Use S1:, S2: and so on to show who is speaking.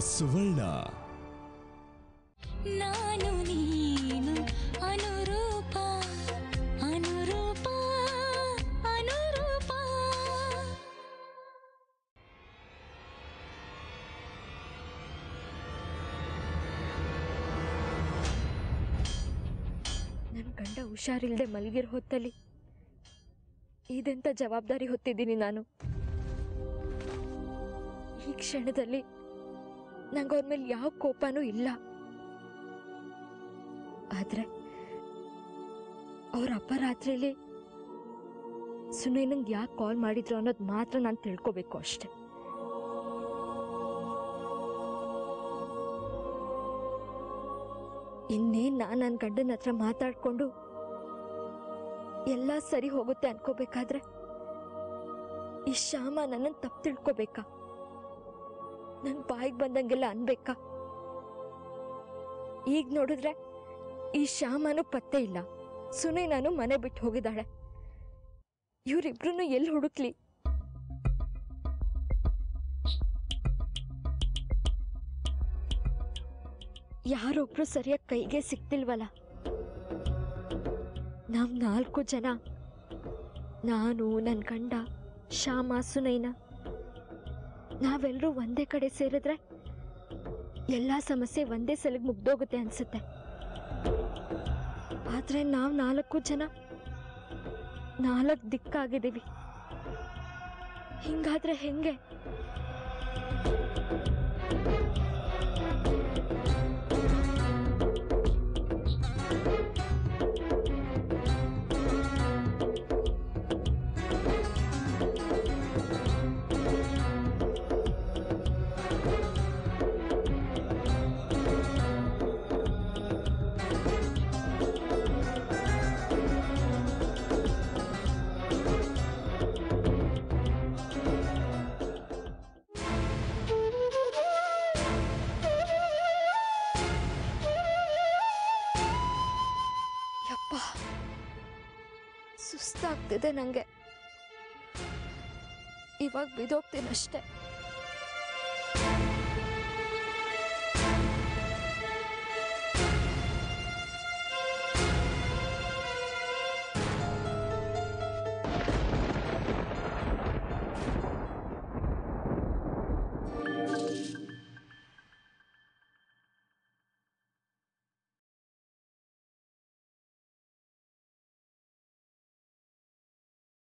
S1: ಸುವರ್ಣ.
S2: ನಾನು ನೀನು ಅನುರೂಪ ಅನುರೂಪ ಅನುರೂಪ.
S3: ನನ್ನ ಗಂಡ ಹುಷಾರಿಲ್ಲದೆ ಮಲಗಿರೋ ಹೊತ್ತಲ್ಲಿ ಇದೆಂತ ಜವಾಬ್ದಾರಿ ಹೊತ್ತಿದ್ದೀನಿ ನಾನು. ಈ ಕ್ಷಣದಲ್ಲಿ ನಂಗೆ ಅವ್ರ ಮೇಲೆ ಯಾವ ಕೋಪನೂ ಇಲ್ಲ. ಆದ್ರೆ ಅವ್ರ ಅಪರಾತ್ರಿಲಿ ಸುಮ್ಮನೆ ನಂಗೆ ಯಾಕೆ ಕಾಲ್ ಮಾಡಿದ್ರು ಅನ್ನೋದು ಮಾತ್ರ ನಾನು ತಿಳ್ಕೊಬೇಕು ಅಷ್ಟೆ. ಇನ್ನೇನ್ ನಾನು ನನ್ನ ಗಂಡನ ಹತ್ರ ಮಾತಾಡ್ಕೊಂಡು ಎಲ್ಲ ಸರಿ ಹೋಗುತ್ತೆ ಅನ್ಕೋಬೇಕಾದ್ರೆ ಈ ಶ್ಯಾಮ ನನ್ನನ್ನು ತಪ್ಪು ತಿಳ್ಕೊಬೇಕಾ? ನನ್ ಬಾಯಿಗೆ ಬಂದಂಗೆಲ್ಲ ಅನ್ಬೇಕಾ? ಈಗ ನೋಡಿದ್ರೆ ಈ ಶ್ಯಾಮನು ಪತ್ತೆ ಇಲ್ಲ. ಸುನಿ ನಾನು ಮನೆ ಬಿಟ್ಟು ಹೋಗಿದ್ದಾಳೆ. ಇವರಿಬ್ರು ಎಲ್ಲಿ ಹುಡುಕ್ಲಿ? ಯಾರೊಬ್ರು ಸರಿಯಾಗಿ ಕೈಗೆ ಸಿಕ್ತಿಲ್ವಲ್ಲ ನಾವ್ ನಾಲ್ಕು ಜನ. ನಾನು ನನ್ನ ಗಂಡ, ಶ್ಯಾಮ, ಸುನೈನ. ನಾವೆಲ್ಲರೂ ಒಂದೇ ಕಡೆ ಸೇರಿದ್ರೆ ಎಲ್ಲ ಸಮಸ್ಯೆ ಒಂದೇ ಸಲಿಗೆ ಮುಗ್ದೋಗುತ್ತೆ ಅನ್ಸುತ್ತೆ. ಆದ್ರೆ ನಾವು ನಾಲ್ಕು ಜನ ನಾಲ್ಕು ದಿಕ್ಕಾಗಿದ್ದೀವಿ. ಹಿಂಗಾದ್ರೆ ಹೆಂಗೆ? ಸುಸ್ತಾಗ್ತಿದೆ ನಂಗೆ ಇವಾಗ ಬಿದೋಗ್ತೀನಿ ಅಷ್ಟೇ